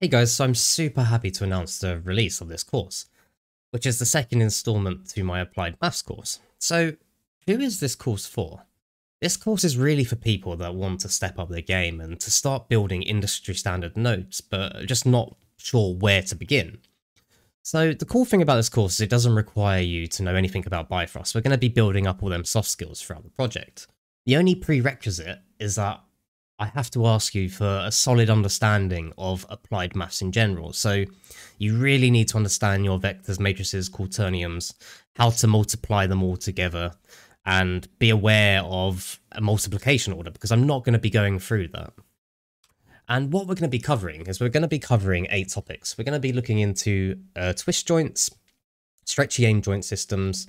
Hey guys, so I'm super happy to announce the release of this course, which is the second installment to my Applied Maths course. So, who is this course for? This course is really for people that want to step up their game and to start building industry standard nodes, but just not sure where to begin. So the cool thing about this course is it doesn't require you to know anything about Bifrost. We're going to be building up all them soft skills throughout the project. The only prerequisite is that I have to ask you for a solid understanding of applied maths in general. So you really need to understand your vectors, matrices, quaternions, how to multiply them all together, and be aware of a multiplication order because I'm not going to be going through that. And what we're going to be covering is we're going to be covering eight topics. We're going to be looking into uh, twist joints, stretchy aim joint systems,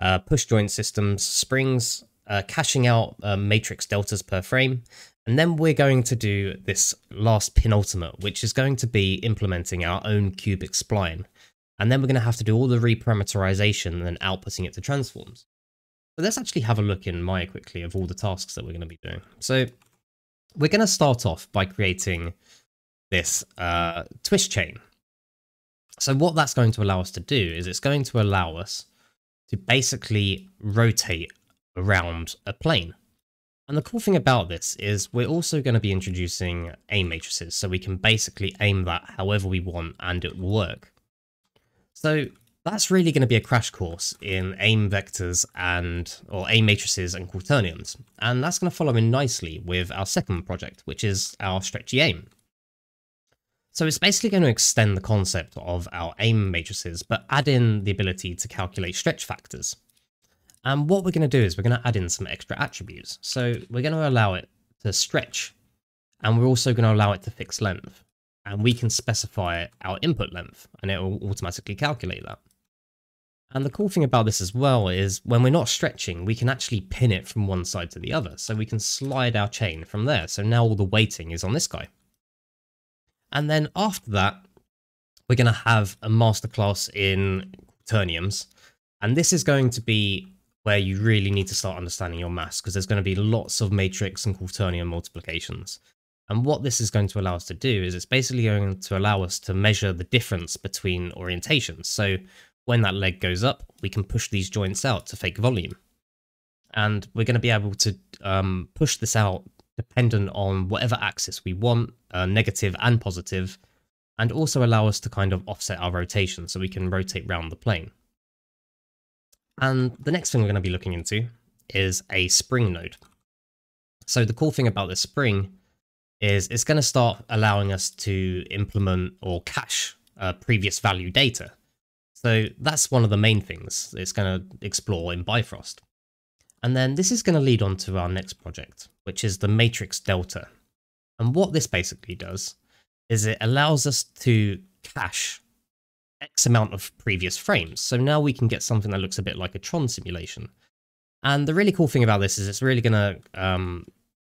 uh, push joint systems, springs, uh, caching out uh, matrix deltas per frame, and then we're going to do this last penultimate, which is going to be implementing our own cubic spline. And then we're going to have to do all the reparameterization and then outputting it to transforms. So let's actually have a look in Maya quickly of all the tasks that we're going to be doing. So we're going to start off by creating this uh, twist chain. So what that's going to allow us to do is it's going to allow us to basically rotate around a plane. And the cool thing about this is we're also going to be introducing aim matrices, so we can basically aim that however we want and it will work. So that's really going to be a crash course in aim vectors and or aim matrices and quaternions, and that's going to follow in nicely with our second project, which is our stretchy aim. So it's basically going to extend the concept of our aim matrices, but add in the ability to calculate stretch factors. And what we're going to do is we're going to add in some extra attributes. So we're going to allow it to stretch, and we're also going to allow it to fix length. And we can specify our input length, and it will automatically calculate that. And the cool thing about this as well is when we're not stretching, we can actually pin it from one side to the other. So we can slide our chain from there. So now all the weighting is on this guy. And then after that, we're going to have a masterclass in quaternions. And this is going to be where you really need to start understanding your maths because there's going to be lots of matrix and quaternion multiplications. And what this is going to allow us to do is it's basically going to allow us to measure the difference between orientations. So when that leg goes up, we can push these joints out to fake volume. And we're going to be able to um, push this out dependent on whatever axis we want, uh, negative and positive, and also allow us to kind of offset our rotation so we can rotate around the plane. And the next thing we're going to be looking into is a spring node. So the cool thing about this spring is it's going to start allowing us to implement or cache uh, previous value data. So that's one of the main things it's going to explore in Bifrost. And then this is going to lead on to our next project, which is the Matrix Delta. And what this basically does is it allows us to cache X amount of previous frames. So now we can get something that looks a bit like a Tron simulation. And the really cool thing about this is it's really going to um,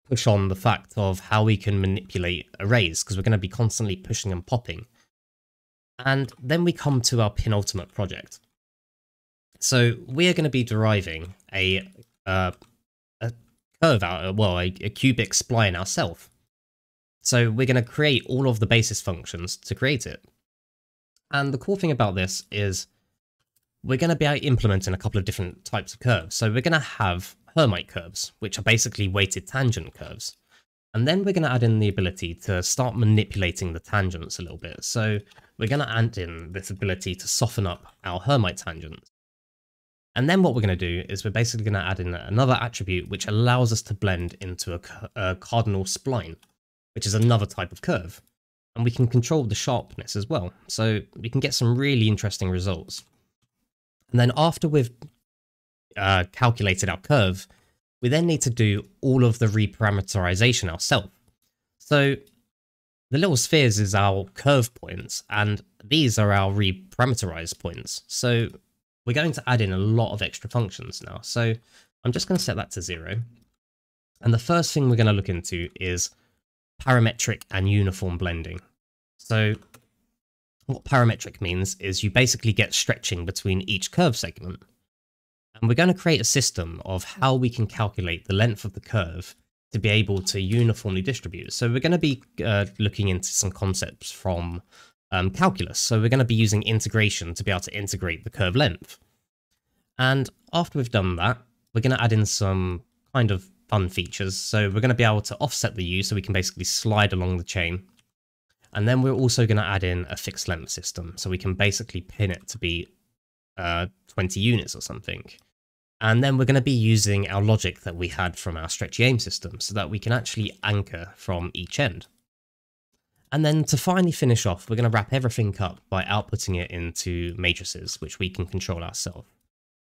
push on the fact of how we can manipulate arrays, because we're going to be constantly pushing and popping. And then we come to our penultimate project. So we are going to be deriving a, uh, a curve out, well, a, a cubic spline ourselves. So we're going to create all of the basis functions to create it. And the cool thing about this is we're going to be implementing a couple of different types of curves. So we're going to have Hermite curves, which are basically weighted tangent curves. And then we're going to add in the ability to start manipulating the tangents a little bit. So we're going to add in this ability to soften up our Hermite tangents. And then what we're going to do is we're basically going to add in another attribute which allows us to blend into a, a cardinal spline, which is another type of curve and we can control the sharpness as well. So we can get some really interesting results. And then after we've uh, calculated our curve, we then need to do all of the reparameterization ourselves. So the little spheres is our curve points, and these are our reparameterized points. So we're going to add in a lot of extra functions now. So I'm just going to set that to zero. And the first thing we're going to look into is parametric and uniform blending. So what parametric means is you basically get stretching between each curve segment. And we're going to create a system of how we can calculate the length of the curve to be able to uniformly distribute. So we're going to be uh, looking into some concepts from um, calculus. So we're going to be using integration to be able to integrate the curve length. And after we've done that, we're going to add in some kind of fun features. So we're going to be able to offset the U so we can basically slide along the chain. And then we're also going to add in a fixed length system. So we can basically pin it to be uh, 20 units or something. And then we're going to be using our logic that we had from our stretchy aim system so that we can actually anchor from each end. And then to finally finish off, we're going to wrap everything up by outputting it into matrices, which we can control ourselves.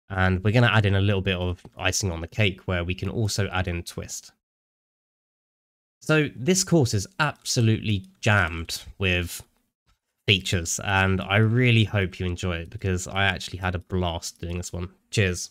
And we're going to add in a little bit of icing on the cake where we can also add in twist. So this course is absolutely jammed with features and I really hope you enjoy it because I actually had a blast doing this one. Cheers.